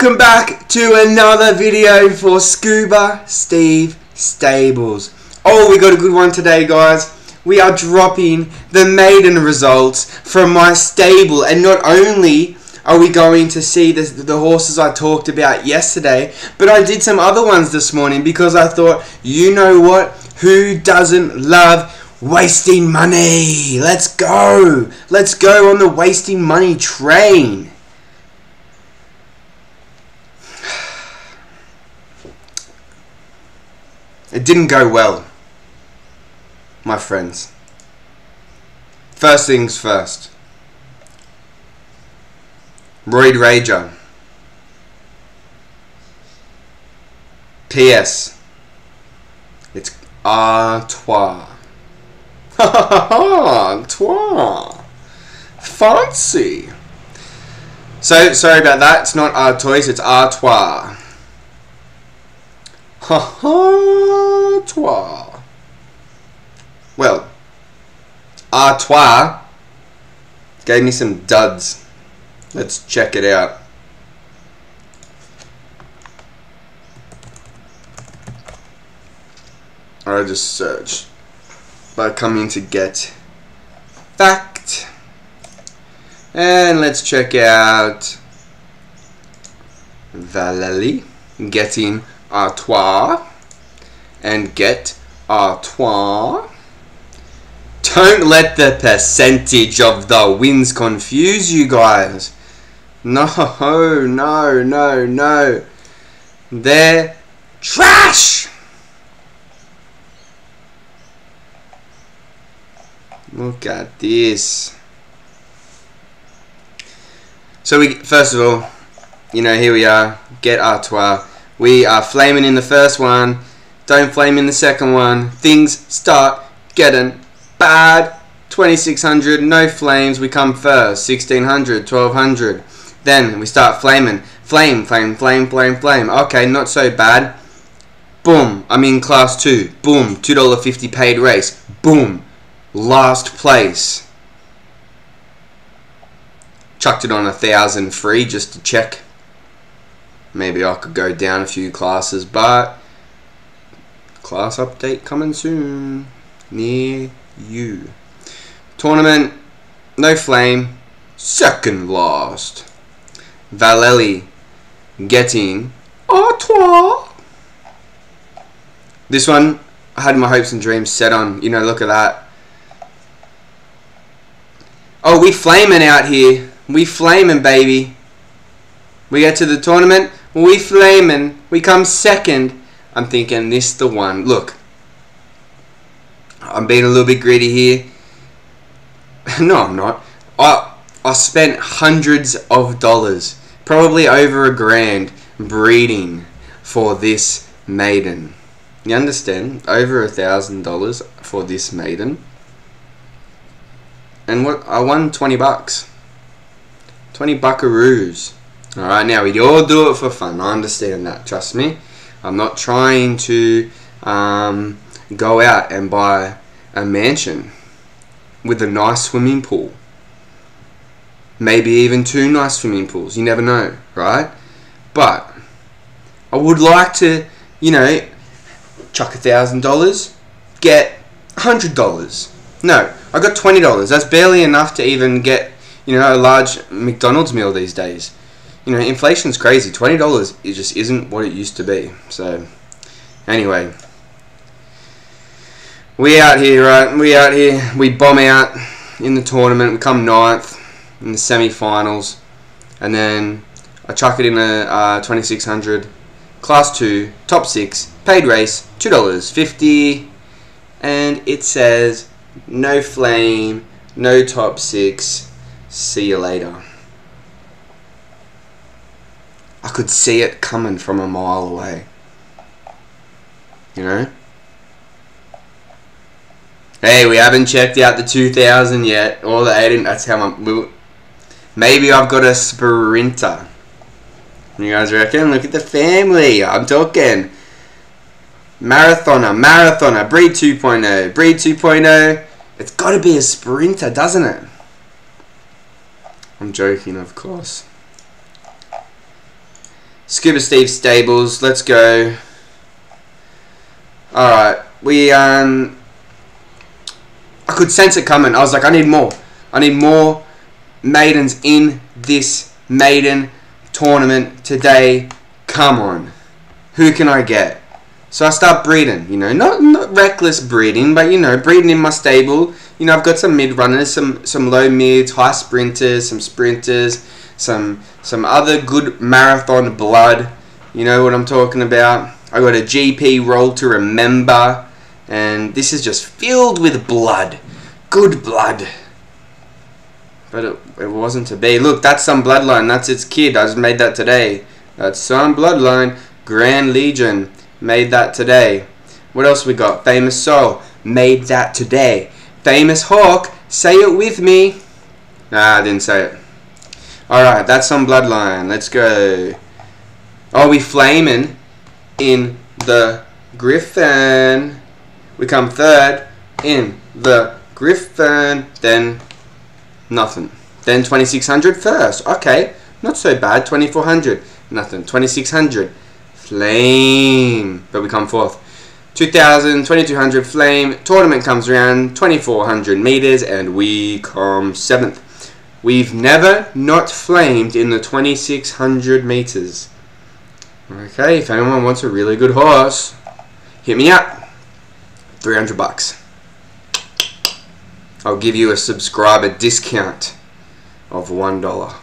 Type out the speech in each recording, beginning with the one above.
Welcome back to another video for Scuba Steve Stables. Oh, we got a good one today, guys. We are dropping the maiden results from my stable, and not only are we going to see the, the horses I talked about yesterday, but I did some other ones this morning because I thought, you know what? Who doesn't love wasting money? Let's go! Let's go on the wasting money train. It didn't go well, my friends. First things first. Royd Rager. P.S. It's Artois. Artois. Fancy. So, sorry about that. It's not Artois, it's Artois. Ha ha, toi. Well, Artois gave me some duds. Let's check it out. I just search by coming to get fact. And let's check out Vallely getting Artois and get Artois. Don't let the percentage of the wins confuse you guys. No, no, no, no. They're trash! Look at this. So we, first of all, you know, here we are. Get Artois. We are flaming in the first one. Don't flame in the second one. Things start getting bad. 2600, no flames. We come first. 1600, 1200. Then we start flaming. Flame, flame, flame, flame, flame. Okay, not so bad. Boom. I'm in class 2. Boom. $2.50 paid race. Boom. Last place. Chucked it on a thousand free just to check. Maybe I could go down a few classes, but class update coming soon. Near you. Tournament, no flame. Second last. Valeli getting Artois. This one I had my hopes and dreams set on. You know, look at that. Oh, we flaming out here. We flaming, baby. We get to the tournament. We flaming. We come second. I'm thinking this the one. Look. I'm being a little bit greedy here. no, I'm not. I I spent hundreds of dollars, probably over a grand, breeding for this maiden. You understand? Over a thousand dollars for this maiden. And what I won twenty bucks. Twenty buckaroos. Alright, now we all do it for fun. I understand that. Trust me. I'm not trying to um, go out and buy a mansion with a nice swimming pool. Maybe even two nice swimming pools. You never know, right? But I would like to, you know, chuck a thousand dollars, get a hundred dollars. No, I got twenty dollars. That's barely enough to even get, you know, a large McDonald's meal these days. You know, inflation's crazy. Twenty dollars it just isn't what it used to be. So, anyway, we out here, right? We out here. We bomb out in the tournament. We come ninth in the semi-finals, and then I chuck it in a uh, 2600 class two, top six, paid race, two dollars fifty, and it says no flame, no top six. See you later. I could see it coming from a mile away. You know? Hey, we haven't checked out the 2000 yet, or the 18. That's how I'm. Maybe I've got a sprinter. You guys reckon? Look at the family. I'm talking. Marathoner, marathoner, breed 2.0, breed 2.0. It's got to be a sprinter, doesn't it? I'm joking, of course. Scuba Steve Stables, let's go. Alright, we, um, I could sense it coming. I was like, I need more. I need more maidens in this maiden tournament today. Come on. Who can I get? So I start breeding, you know, not, not reckless breeding, but, you know, breeding in my stable. You know, I've got some mid runners, some, some low mids, high sprinters, some sprinters, some some other good marathon blood. You know what I'm talking about. I got a GP roll to remember, and this is just filled with blood, good blood. But it, it wasn't to be. Look, that's some bloodline. That's its kid. I just made that today. That's some bloodline. Grand Legion made that today. What else we got? Famous Soul made that today. Famous Hawk, say it with me. Nah, I didn't say it. Alright, that's some bloodline. Let's go. Are we flaming in the Griffin? We come third in the Griffin. Then nothing. Then 2600 first. Okay, not so bad. 2400. Nothing. 2600. Flame. But we come fourth. 2000, 2200 flame. Tournament comes around. 2400 meters. And we come seventh. We've never not flamed in the 2600 meters. Okay, if anyone wants a really good horse, hit me up. 300 bucks. I'll give you a subscriber discount of $1.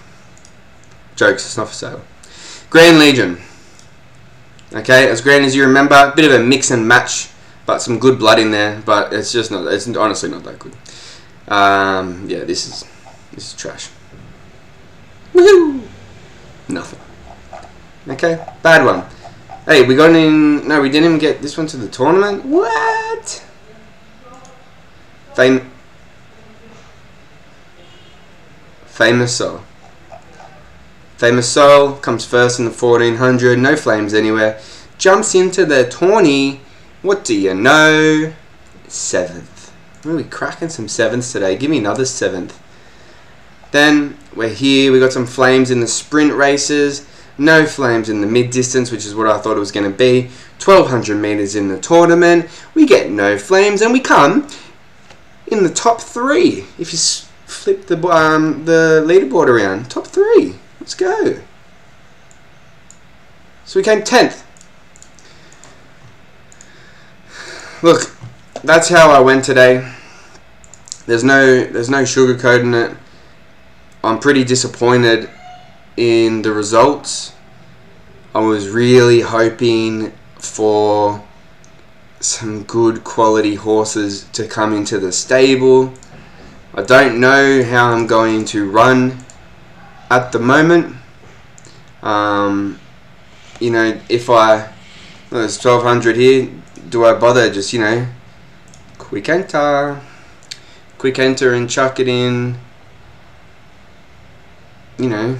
Jokes, it's not for sale. Grand Legion. Okay, as grand as you remember, a bit of a mix and match, but some good blood in there, but it's just not, it's honestly not that good. Um, yeah, this is this is trash. Woohoo! Nothing. Okay, bad one. Hey, we got in. No, we didn't even get this one to the tournament. What? Fame. Famous Soul. Famous Soul comes first in the 1400. No flames anywhere. Jumps into the tourney. What do you know? Seventh. We're really cracking some sevenths today. Give me another seventh. Then we're here, we got some flames in the sprint races, no flames in the mid distance, which is what I thought it was going to be. 1200 meters in the tournament, we get no flames, and we come in the top three. If you flip the um, the leaderboard around, top three. Let's go. So we came 10th. Look, that's how I went today. There's no there's no sugarcoating it. I'm pretty disappointed in the results. I was really hoping for some good quality horses to come into the stable. I don't know how I'm going to run at the moment. Um, you know, if I well, there's 1200 here, do I bother just you know quick enter, quick enter and chuck it in you know,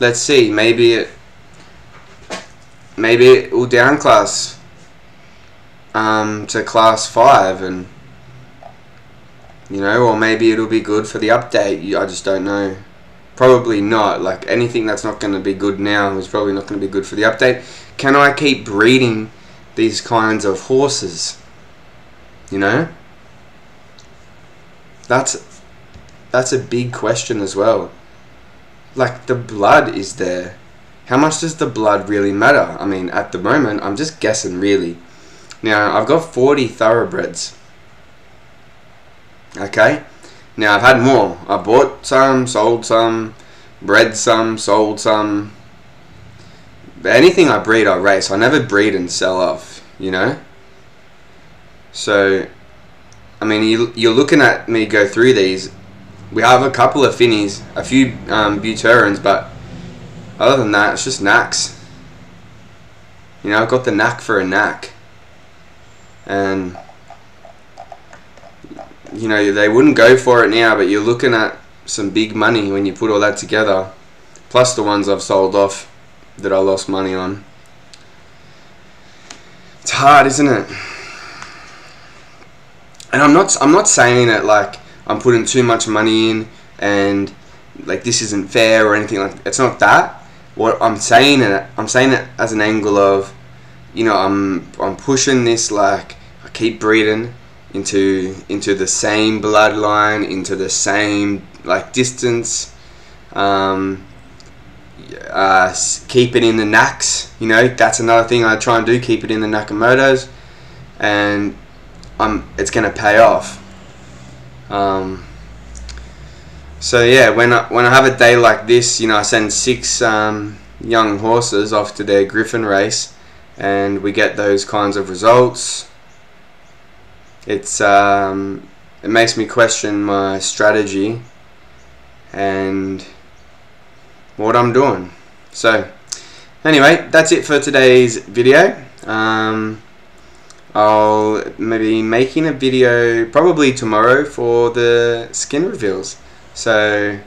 let's see. Maybe it, maybe it will down class um, to class five, and you know, or maybe it'll be good for the update. I just don't know. Probably not. Like anything that's not going to be good now is probably not going to be good for the update. Can I keep breeding these kinds of horses? You know, that's that's a big question as well like the blood is there. How much does the blood really matter? I mean, at the moment, I'm just guessing really. Now, I've got 40 thoroughbreds. Okay? Now, I've had more. I bought some, sold some, bred some, sold some. Anything I breed, I race. I never breed and sell off, you know? So, I mean, you, you're looking at me go through these we have a couple of Finneys, a few um, Buterins, but other than that, it's just knacks. You know, I've got the knack for a knack. And, you know, they wouldn't go for it now, but you're looking at some big money when you put all that together. Plus the ones I've sold off that I lost money on. It's hard, isn't it? And I'm not I'm not saying it like I'm putting too much money in and like this isn't fair or anything like. It's not that. what I'm saying and I'm saying it as an angle of you know I'm I'm pushing this like I keep breeding into into the same bloodline into the same like distance um, uh, keep it in the Naks you know that's another thing I try and do keep it in the Nakamoto's and I'm it's gonna pay off um, so yeah, when I, when I have a day like this, you know, I send six um, young horses off to their Griffin race, and we get those kinds of results. It's um, it makes me question my strategy and what I'm doing. So anyway, that's it for today's video. Um, I'll maybe making a video probably tomorrow for the skin reveals. So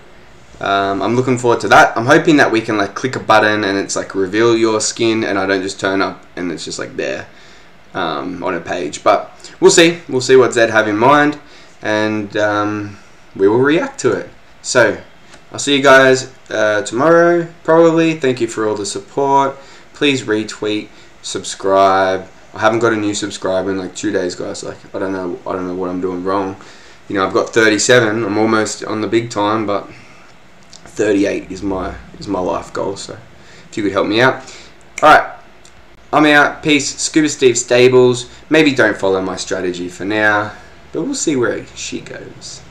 um, I'm looking forward to that. I'm hoping that we can like click a button and it's like reveal your skin and I don't just turn up and it's just like there um, on a page. But we'll see. We'll see what Zed have in mind and um, we will react to it. So I'll see you guys uh, tomorrow probably. Thank you for all the support. Please retweet, subscribe I haven't got a new subscriber in like two days, guys. Like I don't know, I don't know what I'm doing wrong. You know, I've got 37. I'm almost on the big time, but 38 is my is my life goal. So if you could help me out. All right, I'm out. Peace. Scuba Steve Stables. Maybe don't follow my strategy for now, but we'll see where she goes.